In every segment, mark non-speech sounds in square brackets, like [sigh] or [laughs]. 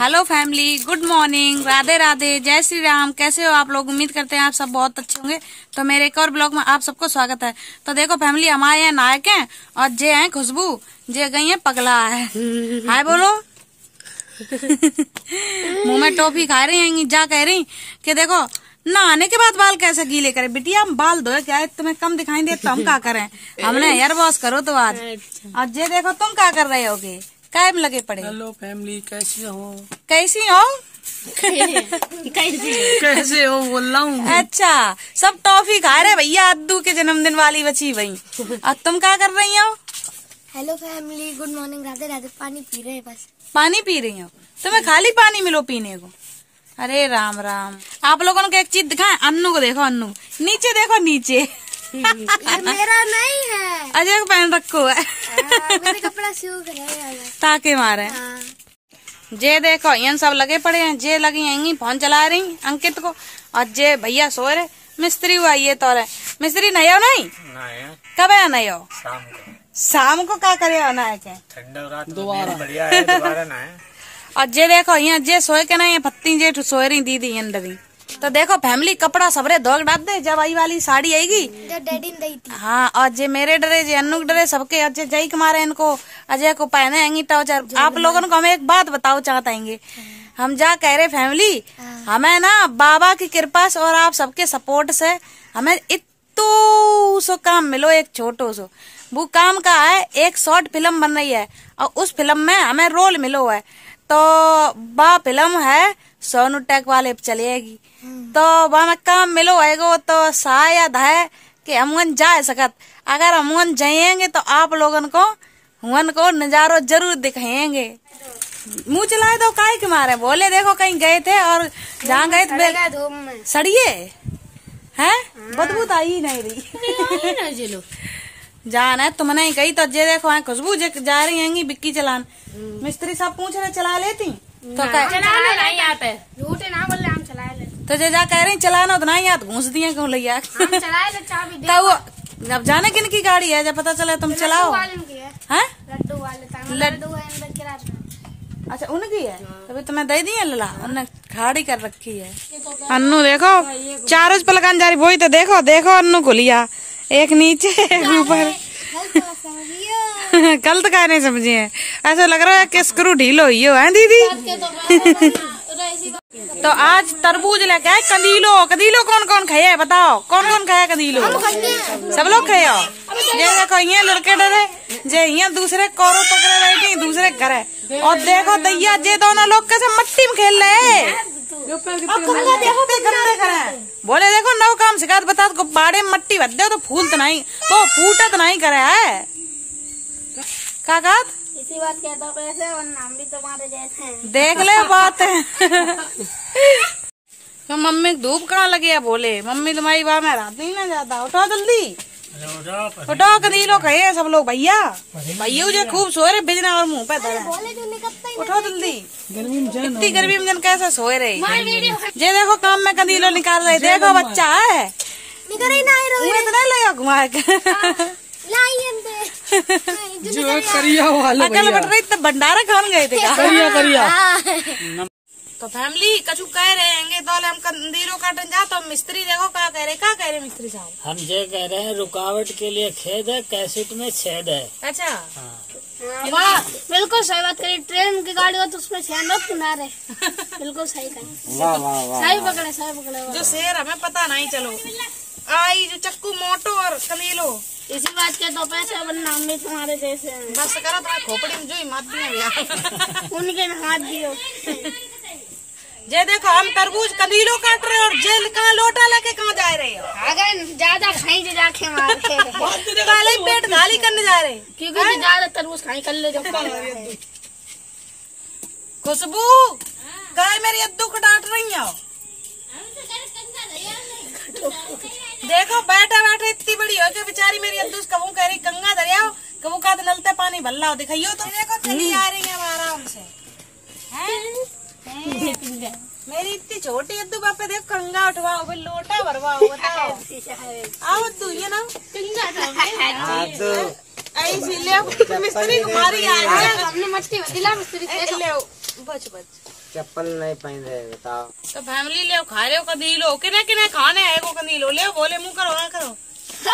Hello family good morning. Radhe Radhe जय श्री राम। कैसे हो आप लोग? उम्मीद करते हैं आप सब बहुत अच्छे होंगे। तो मेरे एक और ब्लॉग में आप सबको स्वागत है। तो देखो फैमिली हमारे यहाँ नायक हैं और जे हैं खुशबू। जे गई है पगला है। हाय बोलो। [laughs] मुँह में टॉफी खा रही हैं जा कह रही कि देखो नहाने के बाद बाल कैसे गीले करे? बिटिया हम बाल धोए क्या है? तुम्हें कम दिखाई दे तो हम क्या करें? हमने हेयर वॉश करो तो आज। और जे देखो तुम क्या कर रहे होगे? काय लगे पड़े। हेलो फैमिली कैसी हो? कैसी हो? कैसी कैसे हो? बोल रहा हूँ। अच्छा सब टॉफी खा रहे भैया अद्दू के जन्मदिन वाली बची वही। और तुम क्या कर रही हो? Hello family good morning Radhe Radhe पानी पी रहे हैं बस। पानी पी रही हो? तुम्हें खाली पानी मिलो पीने को। अरे राम राम। आप लोगों को एक चीज़ दिखाएँ अन्नू को देखो अन्नू। नीचे देखो नीचे। मेरा नहीं है। अजय को पहन रखो। है हाँ, कपड़ा सूख रहे हैं ताके मारे। हाँ, जे देखो इन सब लगे पड़े हैं। जे लगी यही फ़ोन चला रही अंकित को। और जे भैया सो रहे। मिस्त्री हुआ ये तो रहे। मिस्त्री नहीं हो नहीं? कब आया नहीं हो? शाम को। शाम को क्या करे हो ना ठंडा रात दोबारा। बढ़िया है दोबारा ना है। और जे देखो यहाँ जे सोए के नहीं पत्ती जे सोए रही दीदी अंदर तो देखो फैमिली कपड़ा सबरे धोक डाल दे जब आई वाली साड़ी आएगी। जो डैडी ने दी थी। हाँ और जे मेरे डरे जे अन्नू के डरे सबके अच्छे जय कुमार इनको। अजय को पहने आएँगी टॉर्चर आप लोगों को हम एक बात बताओ चाहते हैं हम जा कह रहे फैमिली हमें ना बाबा की कृपा से और आप सबके सपोर्ट से हमें इतो सो काम मिलो एक छोटो सो। वो काम का है एक शॉर्ट फ़िल्म बन रही है और उस फ़िल्म में हमें रोल मिलो है। तो बा फ़िल्म है सोनू टेक वाले चलेगी। तो वह काम मिलो है तो शायद है कि हम जा सकत। अगर हम जाएँगे तो आप लोगन को हुन को नजारो ज़रूर दिखाएँगे। मुँह चलाए तो काय के मारे? बोले देखो कहीं गए थे और जहाँ गए थे सड़िए। है? बदबू तो आई नहीं रही। जान है तुमने ही कही तो जे देखो है खुशबू जे जा रही हैंगी बिक्की चलान। मिस्त्री साहब पूछ रहे चला लेती? तो चलाने नहीं आते झूठे ना बोल रहे हम चलाए ले तो जे जा कह रही चलाना तो नहीं याद घूस दिए क्यों लिया हम चलाए ले चाबी दे तो अब जाने किन की गाड़ी है जब पता चले तुम चलाओ। है? लड्डू वाले था लड्डू। है किरा अच्छा उनकी है? तभी तुम्हें दे दी है लला। उन्होंने खाड़ी कर रखी है। अन्नू देखो चारों पलकान जा रही वही तो देखो देखो अन्नू को लिया। एक नीचे एक ऊपर। गलत का नहीं समझे हैं। ऐसा लग रहा है कि स्क्रू ढील ही हो है दीदी? तो आज तरबूज लेके आए कंदीलो। कंदीलो कौन कौन खाया है बताओ। कौन कौन खाया कंदीलो? सब लोग खाए हो? ये देखो ये लड़के डरे। जे ये दूसरे कोरो पकड़े बैठे दूसरे घर है। और देखो दैया जे दोनों लोग कैसे मट्टी में खेल रहे हैं। ते करे बोले देखो नव काम शिकायत बता को बाड़े में मट्टी भर दे तो फूल तो नहीं तो फूटत नहीं करे है। का इसी बात कहता हूँ ऐसे और नाम भी तुम्हारे जैसे हैं। देख ले बात। है तो मम्मी धूप कहाँ लगी है बोले। मम्मी तुम्हारी बात में रात नहीं ना जाता। उठो जल्दी। उठो कदीलो कहे सब लोग भैया। भैया मुझे खूब सो रहे बिजना और मुँह पे ही उठो जल्दी। इतनी गर्मी में जन कैसे सोए रहे जे देखो काम में कंदीलो निकाल रहे देखो बच्चा है। निकल ही नहीं रही मुझे तो घुमा के। अंदर। [laughs] जो करिया वालो अकल बट रही इतना भंडारा खान गए थे? करिया करिया। तो फैमिली कछु कह रहे हैं तो हम कंदीलो काटन जा तो मिस्त्री देखो क्या कह रहे क्या कह रहे मिस्त्री साहब? हम ये कह रहे हैं रुकावट के लिए खेद है कैसेट में छेद है। अच्छा। वाह। बिल्कुल सही बात करी ट्रेन की गाड़ी हो तो उसमें छह किनारे [laughs] बिल्कुल सही करी। वाह वाह वाह सही पकड़े सही पकड़े जो शेर हमें पता नहीं चलो। आई जो चक्कू मोटो और कलीलो इसी बात के तो पैसे बनना हम भी तुम्हारे जैसे हैं। बस करो तुम्हारे खोपड़ी में जो ही मात दिए भैया [laughs] उनके हाथ दियो। [laughs] जे देखो हम तरबूज कलीलो काट रहे और जेल कहाँ लोटा लेके कहाँ जा रहे हो? अगर ज़्यादा खाई जो जाके मारे काले [laughs] पेट खाली करने जा रहे क्योंकि ज़्यादा तरबूज खाई कर ले खुशबू गाय मेरी अद्दू को डांट रही हो। देखो बैठे बैठे इतनी बड़ी हो कि बेचारी मेरी अद्दू कबू कह रही गंगा दरिया कबू का तो नलते पानी भल्ला हो दिखाइयो तो। देखो चली आ रही है अब आराम से। हैं? मेरी इतनी छोटी अद्दू बापे देख कंगा उठवाओ फिर लोटा भरवाओ बताओ। आओ अद्दू ये ना हाँ तो ऐसी ले मिस्त्री आ गया हमने मछली दिला मिस्त्री ले बच बच। चप्पल नहीं पहन रहे बताओ। तो फैमिली ले खा रहे हो कदी लो किने किने खाने है को कदी लो ले बोले मुँह करो ना करो। [laughs]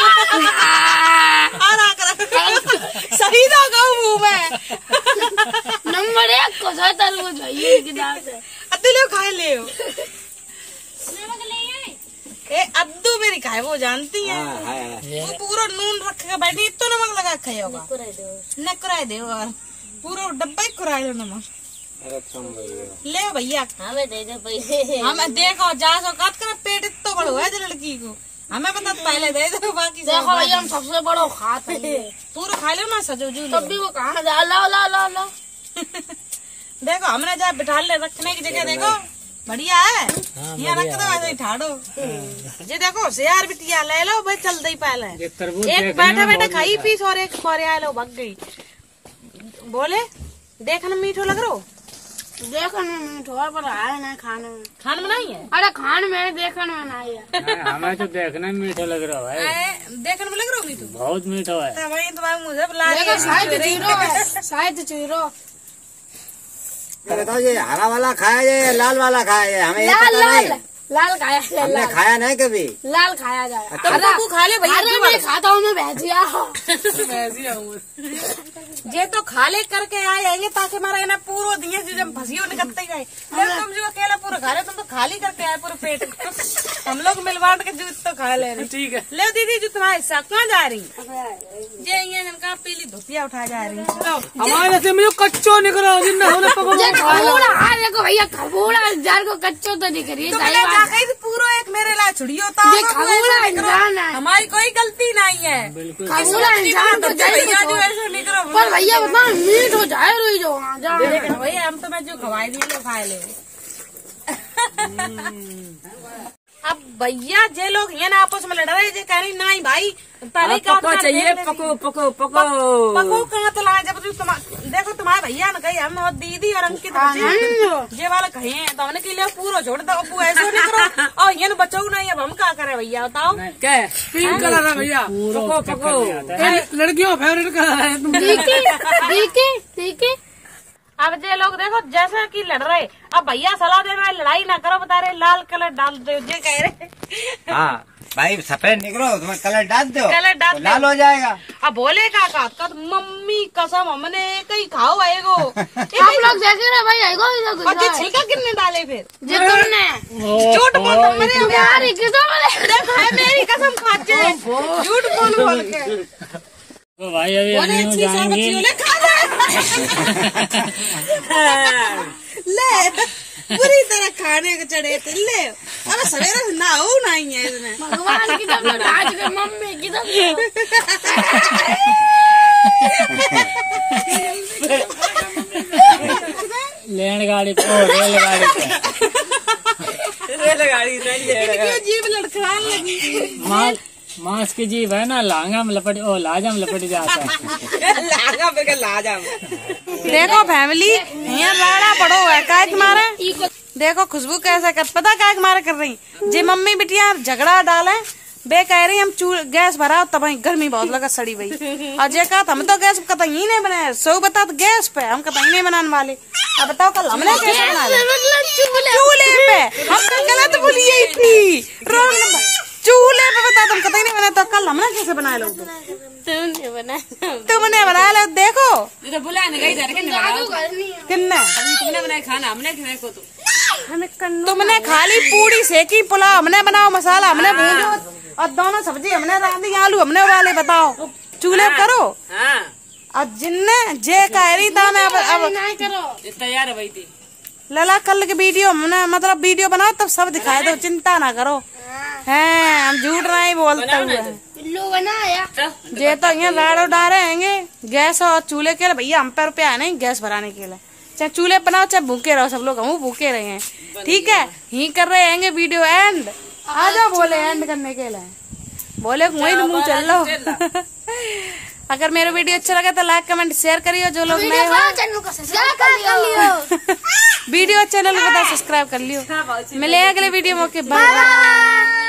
आ रहा करो। [laughs] सही ना कहूँ मुँह में। को तरबूज भैया की दाल से अद्दू ले खाए ले हो। ए अद्दू मेरी खाए वो जानती है। हाँ है है। वो पूरा नून रख के बैठी तो नमक लगा के खाई होगा। न कुराए दे और पूरा डब्बा ही कुराए दो नमक। भैया ले भैया। हमें दे दे पैसे हमें देखो जा सो कत कर पेट इतना बड़ा है जो लड़की को। हमें बता पहले दे दो बाकी देखो भैया हम सबसे बड़ो खाते हैं पूरा खा लो ना सजो जू तब भी वो कहाँ जा? ला ला ला ला। [laughs] देखो हमने जहाँ बिठा ले रखने की जगह देखो। बढ़िया है। यहाँ रख दो ऐसे ही ठाड़ो। ये देखो शेयर बिटिया ले लो भाई चल दई पहले। एक बैठे बैठे खाई पीस और एक मारे आए लो भग गई। बोले देखने में मीठो लग रो देखने में मीठो है पर आए ना खाने में। खान में नहीं है? अरे खाने में देखने में नहीं है हाँ, हमें तो देखने में मीठा लग रहा है देखने में लग रो मीठो? बहुत मीठा है। तो वही तुम्हारे मुँह से बुला देखो शायद रही है। शायद ज़ीरो अरे [laughs] बताओ ये हरा वाला खाया ये लाल वाला खाया ये हमें लाल पता लाल। नहीं। लाल खाया जाए लाल। खाया नहीं कभी? लाल खाया जाए। तुम हरा तो खा ले भैया अरे मैं खाता हूँ मैं भैजिया ये तो खाले करके आए आएँगे ताकि हमारा है ना पूरा दिए जो जब फंसी हो निकलते ही गए। तुम जो अकेला पूरा खा रहे तुम तो खाली करके आए पूरे पेट हम लोग मिलवाट के जूस तो खा ले रहे ठीक है। ले दीदी जो तुम्हारा हिस्सा कहाँ जा रही? ये ये इनका पीली धोतिया उठा जा रही हमारे जैसे में जो कच्चो निकलो जिन्ना हमने हाँ भैया खबूड़ा जार को कच्चो तो नहीं करिए पूरा एक मेरे ला छुड़ी होता ये खबूड़ा इंसान है। हमारी कोई गलती नहीं है। बिल्कुल। खबूड़ा इंसान तो भैया जो ऐसे निकलो। पर भैया बताओ मीट हो जाए रोई जो देखना भैया हम तो मैं जो खवाई दी लो खाए ले। अब भैया जे लोग ये ना आपस में लड़ रहे जे कह रही नहीं भाई पहले का पको चाहिए पको पको पको। पको कहाँ तो लाए जब तुम देखो तुम्हारे भैया ने कही हम और दीदी और अंकित बच्चे ये वाले कहे हैं तो हमने के लिए पूरा छोड़ दो अब ऐसे नहीं करो। और ये बचाऊ नहीं अब हम क्या करें भैया बताओ? क्या? है? पिंक कलर है भैया पको पको। लड़कियों फेवरेट कलर है अब जे लोग देखो जैसे कि लड़ रहे अब भैया सलाह दे रहे लड़ाई ना करो बता रहे लाल कलर डाल दो जे कह रहे। हाँ भाई सफ़ेद निकलो तुम्हें कलर डाल दो कलर डाल तो लाल हो जाएगा। अब बोले का का का मम्मी कसम हमने कहीं खाओ आएगो। [laughs] आप लोग देख रहे भाई आएगा और जे छिलका कितने डाले फिर? जो तुमने। झूठ बोल तुम मेरे अब यार यार किसो है मेरी कसम खाते। झूठ बोल बोल के। तो भाई अभी हम जाएँगे। ले पूरी तरह खाने को चढ़े थे ले। अब सवेरे से ना हो नहीं है इसमें भगवान की तरफ़ आज के मम्मी की तरफ़ लेन गाड़ी पे ओ, रेलगाड़ी पे। रेलगाड़ी रेलगाड़ी क्यों जीव लड़खड़ाने लगी मास की जीव है ना लांगा में लपट ओ लाजा में लपट जाता है। लागा पे लाजा देखो फैमिली यहाँ राड़ा पड़ो है काय तुम्हारा देखो खुशबू कैसा कर पता क्या मारा कर रही? जे मम्मी बिटिया झगड़ा डाले बे कह रही हम चूल गैस भरा तब गर्मी बहुत लगा सड़ी गई और जे कहा हम तो गैस कतई ही नहीं बनाए सो बता तो गैस पे हम कतई नहीं बनाने वाले। अब बताओ कल हमने कैसे बना चूल्हे पे। हम तो गलत बोलिए इतनी। रॉन्ग नंबर चूल्हे पे बता तुम कतई नहीं बनाए तो कल हमने कैसे बनाए लोग? तुमने बनाया तुमने बनाया लो देखो। तो बुला गई धर जादू किन्ने तुमने बनाया खाना हमने खाए को तो? तुमने खाली पूरी सेकी पुलाव हमने बनाओ मसाला हमने भूजो और दोनों सब्ज़ी हमने रांधी आलू हमने उबाले बताओ। चूल्हे करो। हाँ। और जिनने जे कह रही था ना अब अब करो तैयार है भाई थी लला कल के वीडियो हमने मतलब वीडियो बनाओ तब सब दिखाए दो चिंता ना करो। हैं हम झूठ नहीं बोलते हुए। पिल्लू बनाया। जे तो यहाँ लाड़ो डाले हैंगे गैस और चूल्हे के लिए। भैया हम पे रुपया है नहीं गैस भराने के लिए। चाहे चूल्हे बनाओ चाहे भूखे रहो सब लोग हम भूखे रहे हैं। ठीक है? ही कर रहे हैंगे वीडियो एंड आ जाओ बोले एंड करने के लिए। बोले वही मुँह चल लो। [laughs] अगर मेरा वीडियो अच्छा लगा तो लाइक कमेंट शेयर करियो जो लोग नए हो। चैनल को सब्सक्राइब कर लियो वीडियो चैनल को सब्सक्राइब कर लियो। मिले अगले वीडियो में ओके बाय